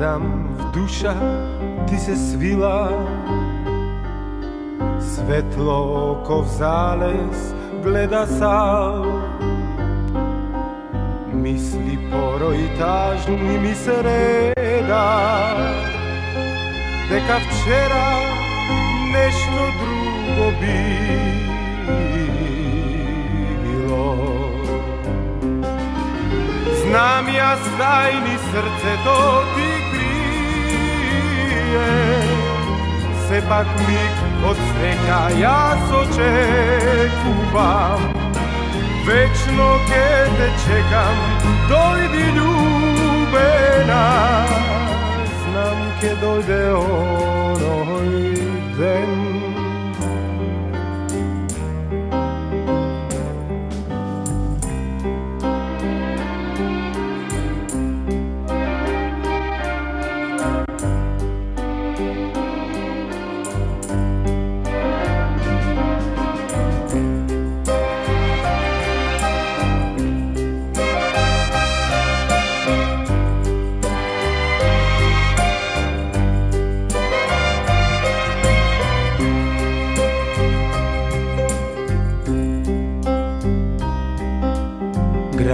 Вака гледам в душа ти се свила Светло оков залез гледа сал Мисли порој тажни ми се реда Дека вчера нешто друго било Знам јас тајни срцето ти крие. Сепак миг од среќа јас очекувам. Вечно ке те чекам, дојди љубена. Знам ке дојде оној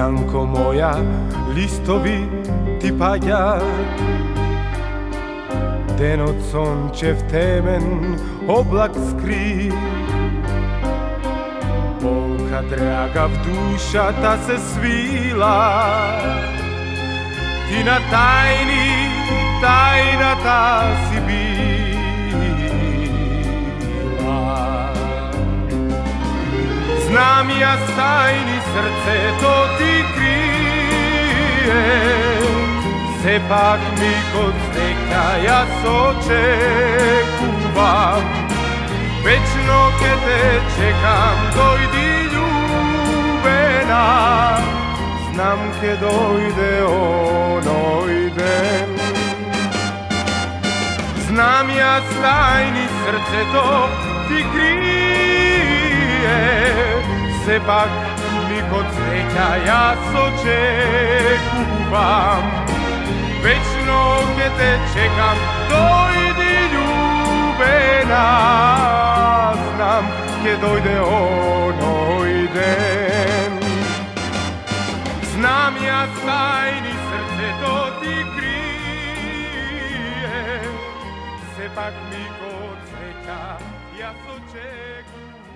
Јанко моја, листови ти паѓа. Денот сончев темен, облак скри. Болка драга в душата се свила. Ти на тајни, тајната си била. Знам јас тајни srdce dotykrije, sepak mi kod steka ja sočekuvam, večno ke te čekam, dojdi ljubena, znam ke dojde onoj den. Znam ja slajni srce to ti krije, sepak mi kod sreća ja sočekuvam Večno gdje te čekam, dojdi ljubena Znam kje dojde onoj den. Znam ja tajni srce to ti krije. Sepak mi kod sreća ja sočekuvam